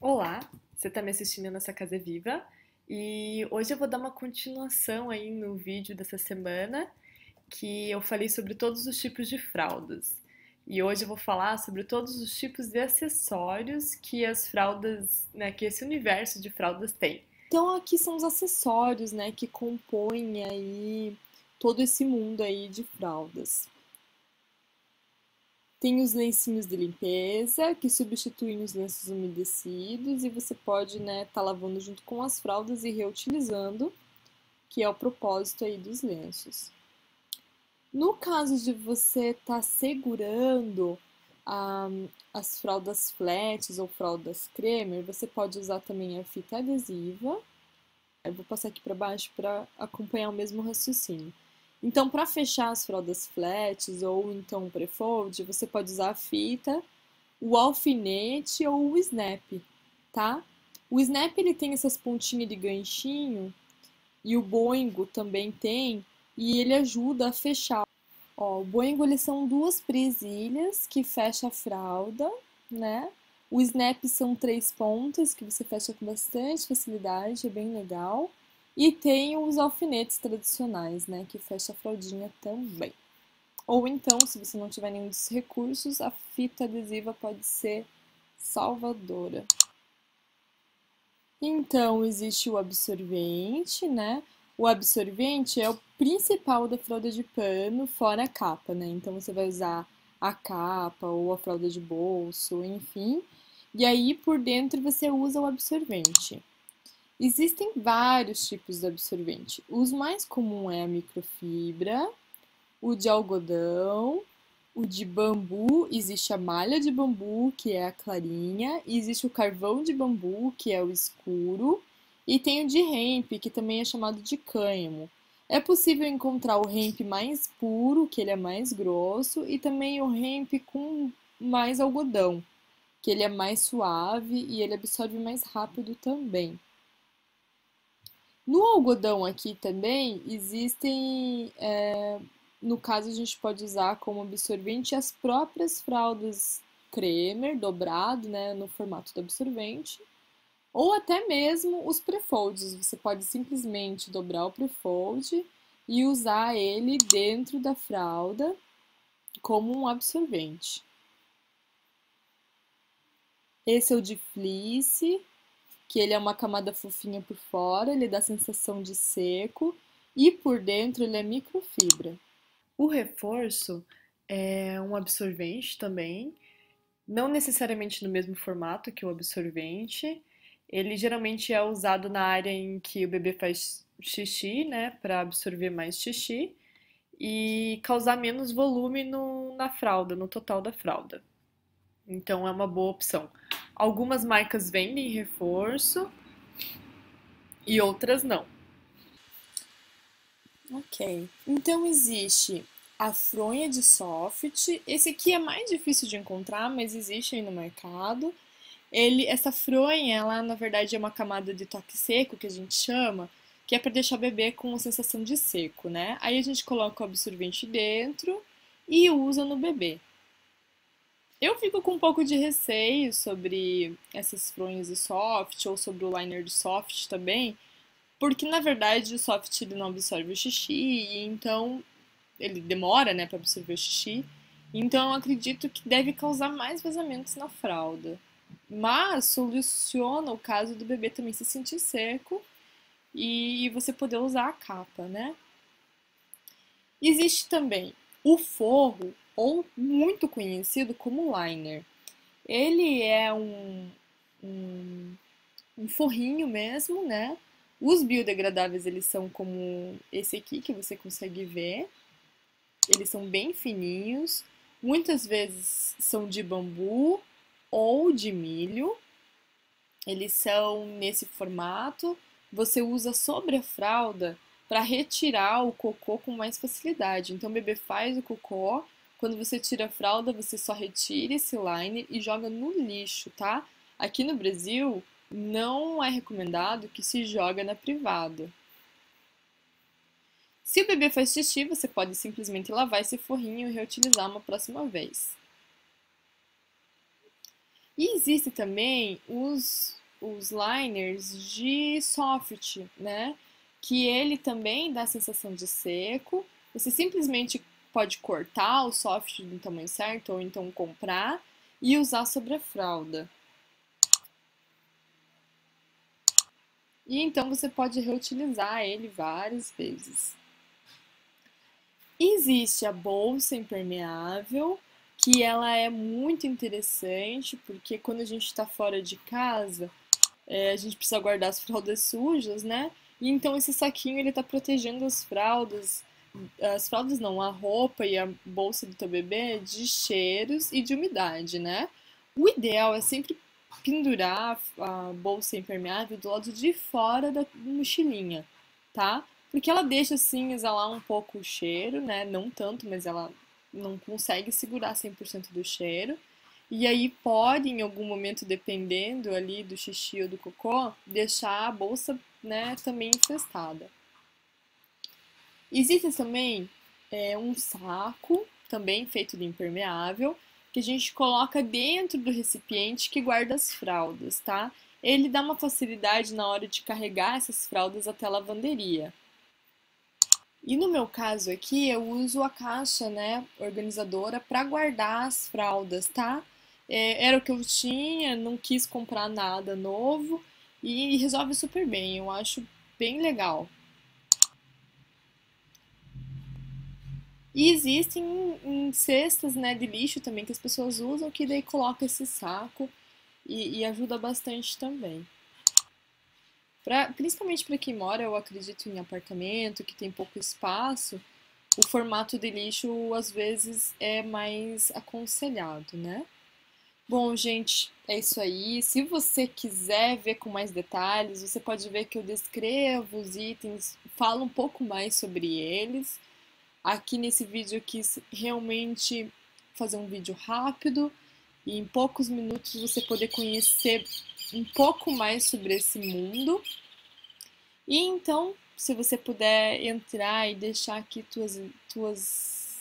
Olá, você está me assistindo nessa Casa Viva e hoje eu vou dar uma continuação aí no vídeo dessa semana que eu falei sobre todos os tipos de fraldas. E hoje eu vou falar sobre todos os tipos de acessórios que as fraldas, né, que esse universo de fraldas tem. Então aqui são os acessórios, né, que compõem aí todo esse mundo aí de fraldas. Tem os lencinhos de limpeza, que substituem os lenços umedecidos e você pode, né, tá lavando junto com as fraldas e reutilizando, que é o propósito aí dos lenços. No caso de você estar tá segurando um, as fraldas flats ou fraldas cremer, você pode usar também a fita adesiva. Eu vou passar aqui para baixo para acompanhar o mesmo raciocínio. Então, para fechar as fraldas flats ou então o pre-fold, você pode usar a fita, o alfinete ou o snap, tá? O snap ele tem essas pontinhas de ganchinho e o boingo também tem e ele ajuda a fechar. Ó, o boingo são duas presilhas que fecha a fralda, né? O snap são três pontas que você fecha com bastante facilidade, é bem legal. E tem os alfinetes tradicionais, né, que fecha a fraldinha também. Ou então, se você não tiver nenhum desses recursos, a fita adesiva pode ser salvadora. Então, existe o absorvente, né? O absorvente é o principal da fralda de pano, fora a capa, né? Então, você vai usar a capa ou a fralda de bolso, enfim. E aí, por dentro, você usa o absorvente. Existem vários tipos de absorvente. Os mais comuns é a microfibra, o de algodão, o de bambu, existe a malha de bambu, que é a clarinha, existe o carvão de bambu, que é o escuro, e tem o de hemp, que também é chamado de cânhamo. É possível encontrar o hemp mais puro, que ele é mais grosso, e também o hemp com mais algodão, que ele é mais suave e ele absorve mais rápido também. No algodão aqui também existem, é, no caso a gente pode usar como absorvente as próprias fraldas cremer dobrado, né, no formato do absorvente, ou até mesmo os prefolds. Você pode simplesmente dobrar o prefold e usar ele dentro da fralda como um absorvente. Esse é o de fleece, que ele é uma camada fofinha por fora, ele dá sensação de seco e por dentro ele é microfibra. O reforço é um absorvente também, não necessariamente no mesmo formato que o absorvente. Ele geralmente é usado na área em que o bebê faz xixi, né, para absorver mais xixi e causar menos volume no, na fralda, no total da fralda. Então é uma boa opção. Algumas marcas vendem reforço e outras não. Ok. Então existe a fronha de soft. Esse aqui é mais difícil de encontrar, mas existe aí no mercado. Ele, essa fronha, ela na verdade é uma camada de toque seco que a gente chama, que é para deixar o bebê com a sensação de seco, né? Aí a gente coloca o absorvente dentro e usa no bebê. Eu fico com um pouco de receio sobre essas fronhas de soft ou sobre o liner de soft também, porque na verdade o soft ele não absorve o xixi, então ele demora, né, para absorver o xixi. Então eu acredito que deve causar mais vazamentos na fralda. Mas soluciona o caso do bebê também se sentir seco e você poder usar a capa, né? Existe também o forro ou muito conhecido como liner. Ele é um, um, um forrinho mesmo, né? Os biodegradáveis eles são como esse aqui que você consegue ver. Eles são bem fininhos, muitas vezes são de bambu ou de milho. Eles são nesse formato. Você usa sobre a fralda para retirar o cocô com mais facilidade. Então o bebê faz o cocô quando você tira a fralda, você só retira esse liner e joga no lixo, tá? Aqui no Brasil, não é recomendado que se joga na privada. Se o bebê faz xixi, você pode simplesmente lavar esse forrinho e reutilizar uma próxima vez. E existe também os, os liners de soft, né? Que ele também dá a sensação de seco. Você simplesmente pode cortar o soft do tamanho certo ou então comprar e usar sobre a fralda. E então você pode reutilizar ele várias vezes. Existe a bolsa impermeável, que ela é muito interessante, porque quando a gente está fora de casa, é, a gente precisa guardar as fraldas sujas, né? E então esse saquinho ele está protegendo as fraldas, as fraldas não, a roupa e a bolsa do teu bebê de cheiros e de umidade, né? O ideal é sempre pendurar a bolsa impermeável do lado de fora da mochilinha, tá? Porque ela deixa assim exalar um pouco o cheiro, né? Não tanto, mas ela não consegue segurar 100% do cheiro. E aí pode, em algum momento, dependendo ali do xixi ou do cocô, deixar a bolsa, né, também infestada. Existe também é, um saco, também feito de impermeável, que a gente coloca dentro do recipiente que guarda as fraldas, tá? Ele dá uma facilidade na hora de carregar essas fraldas até a lavanderia. E no meu caso aqui, eu uso a caixa, né, organizadora para guardar as fraldas, tá? É, era o que eu tinha, não quis comprar nada novo e resolve super bem, eu acho bem legal. E existem em cestas né, de lixo também que as pessoas usam, que daí coloca esse saco e, e ajuda bastante também. Pra, principalmente para quem mora, eu acredito, em apartamento, que tem pouco espaço, o formato de lixo às vezes é mais aconselhado, né? Bom, gente, é isso aí. Se você quiser ver com mais detalhes, você pode ver que eu descrevo os itens, falo um pouco mais sobre eles. Aqui nesse vídeo eu quis realmente fazer um vídeo rápido e em poucos minutos você poder conhecer um pouco mais sobre esse mundo. E então, se você puder entrar e deixar aqui tuas tuas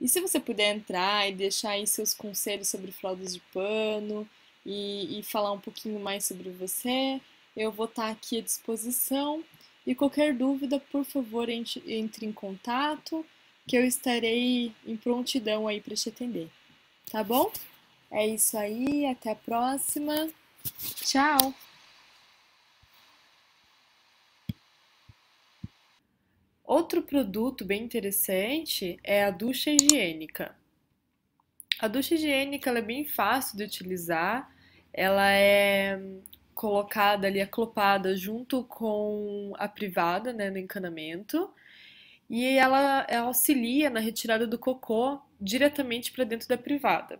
e se você puder entrar e deixar aí seus conselhos sobre fraldas de pano e, e falar um pouquinho mais sobre você, eu vou estar aqui à disposição. E qualquer dúvida, por favor, entre em contato, que eu estarei em prontidão aí para te atender. Tá bom? É isso aí, até a próxima. Tchau! Outro produto bem interessante é a ducha higiênica. A ducha higiênica é bem fácil de utilizar, ela é colocada ali, aclopada junto com a privada, né, no encanamento. E ela, ela auxilia na retirada do cocô diretamente para dentro da privada.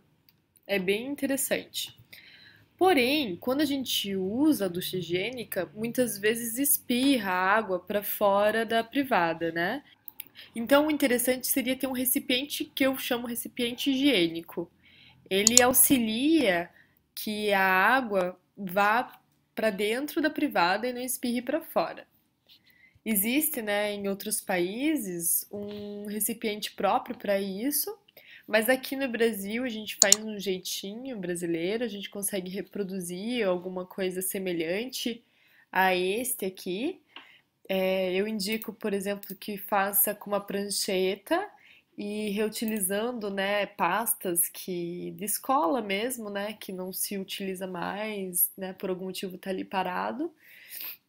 É bem interessante. Porém, quando a gente usa a ducha higiênica, muitas vezes espirra água para fora da privada, né? Então, o interessante seria ter um recipiente que eu chamo recipiente higiênico. Ele auxilia que a água vá para dentro da privada e não espirre para fora. Existe, né, em outros países, um recipiente próprio para isso, mas aqui no Brasil a gente faz um jeitinho brasileiro, a gente consegue reproduzir alguma coisa semelhante a este aqui. É, eu indico, por exemplo, que faça com uma prancheta e reutilizando, né, pastas que de escola mesmo, né, que não se utiliza mais, né, por algum motivo tá ali parado.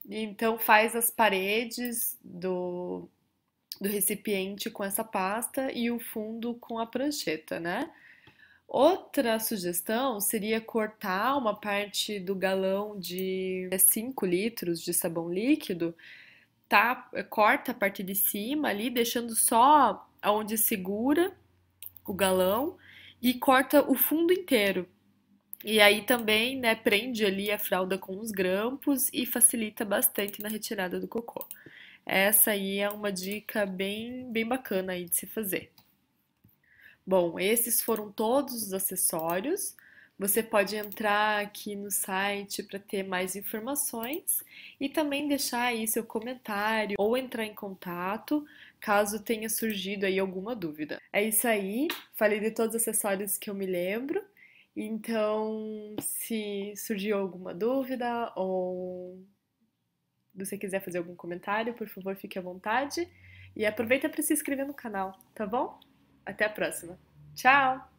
Então faz as paredes do, do recipiente com essa pasta e o fundo com a prancheta, né? Outra sugestão seria cortar uma parte do galão de 5 litros de sabão líquido, tá? Corta a parte de cima ali, deixando só onde segura o galão e corta o fundo inteiro. E aí também, né, prende ali a fralda com os grampos e facilita bastante na retirada do cocô. Essa aí é uma dica bem, bem bacana aí de se fazer. Bom, esses foram todos os acessórios. Você pode entrar aqui no site para ter mais informações e também deixar aí seu comentário ou entrar em contato caso tenha surgido aí alguma dúvida. É isso aí, falei de todos os acessórios que eu me lembro Então, se surgiu alguma dúvida ou você quiser fazer algum comentário, por favor, fique à vontade. E aproveita para se inscrever no canal, tá bom? Até a próxima. Tchau!